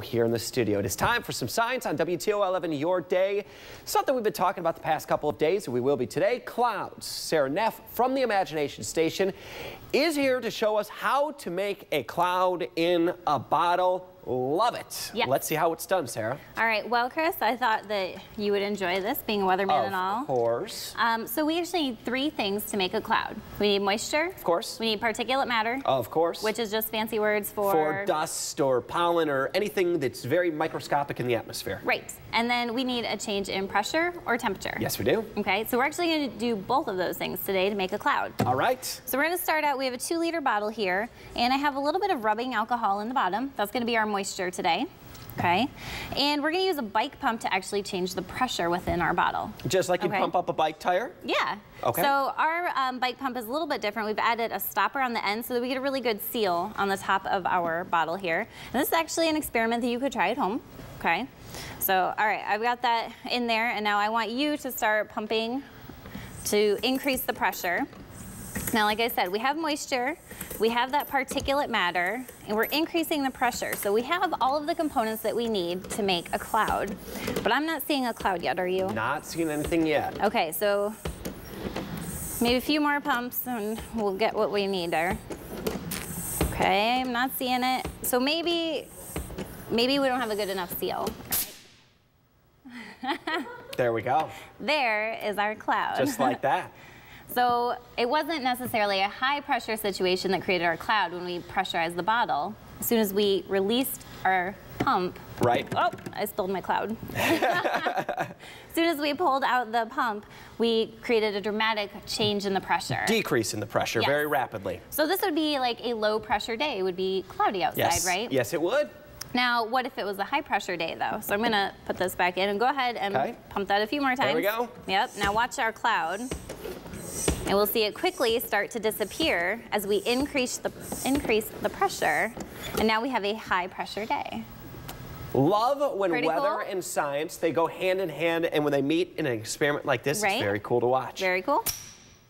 here in the studio. It is time for some science on WTOL 11 Your Day. Something we've been talking about the past couple of days, and we will be today. Clouds. Sarah Neff from the Imagination Station is here to show us how to make a cloud in a bottle. Love it. Yes. Let's see how it's done, Sarah. All right, well, Chris, I thought that you would enjoy this, being a weatherman of and all. Of course. Um, so we actually need three things to make a cloud. We need moisture. Of course. We need particulate matter. Of course. Which is just fancy words for... for dust or pollen or anything that's very microscopic in the atmosphere. Right. And then we need a change in pressure or temperature. Yes, we do. Okay, so we're actually going to do both of those things today to make a cloud. All right. So we're going to start out, we have a two liter bottle here, and I have a little bit of rubbing alcohol in the bottom. That's going to be our moisture today. Okay, and we're going to use a bike pump to actually change the pressure within our bottle. Just like you Okay. pump up a bike tire? Yeah. Okay. So our um, bike pump is a little bit different. We've added a stopper on the end so that we get a really good seal on the top of our bottle here. And this is actually an experiment that you could try at home. Okay. So, all right, I've got that in there, and now I want you to start pumping to increase the pressure. Now, like I said, we have moisture, we have that particulate matter, and we're increasing the pressure. So we have all of the components that we need to make a cloud. But I'm not seeing a cloud yet, are you? Not seeing anything yet. Okay, so maybe a few more pumps and we'll get what we need there. Okay, I'm not seeing it. So maybe, maybe we don't have a good enough seal. There we go. There is our cloud. Just like that. So it wasn't necessarily a high pressure situation that created our cloud when we pressurized the bottle. As soon as we released our pump, Right? Oh, I spilled my cloud. as soon as we pulled out the pump, we created a dramatic change in the pressure. Decrease in the pressure Yes. very rapidly. So this would be like a low pressure day. It would be cloudy outside, Yes. right? Yes, it would. Now, what if it was a high pressure day though? So I'm gonna put this back in and go ahead and Okay. pump that a few more times. There we go. Yep, now watch our cloud. And we'll see it quickly start to disappear as we increase the, increase the pressure. And now we have a high pressure day. Love when Pretty weather cool. and science, they go hand in hand, and when they meet in an experiment like this, Right. it's very cool to watch. Very cool.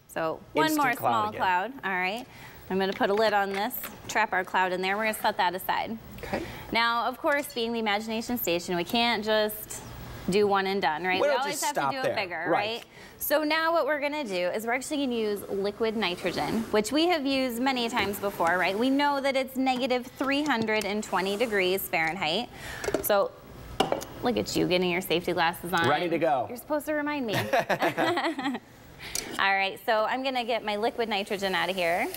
So one Instant more cloud small again. cloud. All right. I'm gonna put a lid on this, trap our cloud in there. We're gonna set that aside. Okay. Now, of course, being the Imagination Station, we can't just do one and done, right? We We, always just have to do there, it bigger, right. right? So now what we're gonna do is we're actually gonna use liquid nitrogen, which we have used many times before, right? We know that it's negative 320 degrees Fahrenheit. So look at you getting your safety glasses on. Ready to go. You're supposed to remind me. All right, so I'm gonna get my liquid nitrogen out of here.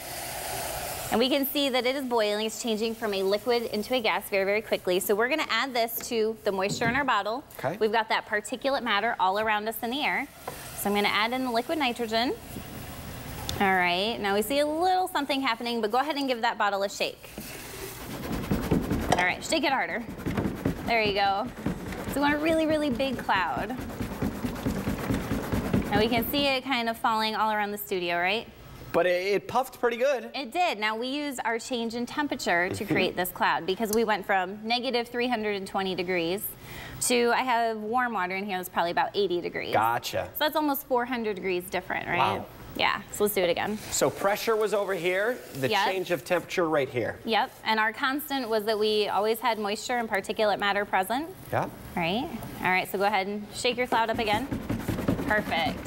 And we can see that it is boiling. It's changing from a liquid into a gas very, very quickly. So we're gonna add this to the moisture in our bottle. Okay. We've got that particulate matter all around us in the air. So I'm gonna add in the liquid nitrogen. All right, now we see a little something happening, but go ahead and give that bottle a shake. All right, shake it harder. There you go. So we want a really, really big cloud. Now we can see it kind of falling all around the studio, right? But it, it puffed pretty good. It did. Now we use our change in temperature to create this cloud because we went from negative 320 degrees to I have warm water in here that's probably about 80 degrees. Gotcha. So that's almost 400 degrees different, right? Wow. Yeah, so let's do it again. So pressure was over here, the Yep. change of temperature right here. Yep, and our constant was that we always had moisture and particulate matter present. Yeah. Right? All right, so go ahead and shake your cloud up again. Perfect.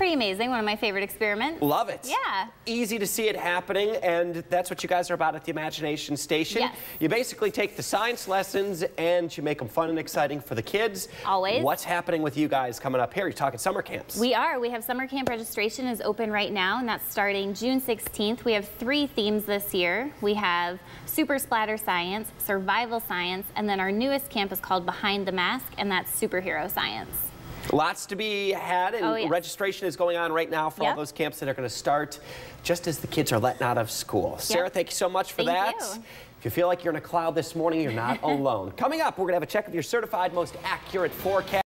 Pretty amazing, one of my favorite experiments. Love it. Yeah. Easy to see it happening, and that's what you guys are about at the Imagination Station. Yes. You basically take the science lessons and you make them fun and exciting for the kids. Always. What's happening with you guys coming up here? You're talking summer camps. We are. We have summer camp registration is open right now, and that's starting June 16th. We have three themes this year. We have super splatter science, survival science, and then our newest camp is called Behind the Mask, and that's superhero science. Lots to be had, and Oh, yes. registration is going on right now for all those camps that are going to start just as the kids are letting out of school. Sarah, thank you so much for Thank that. you. If you feel like you're in a cloud this morning, you're not alone. Coming up, we're going to have a check of your certified most accurate forecast.